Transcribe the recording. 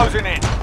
Closing in.